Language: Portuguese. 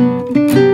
Música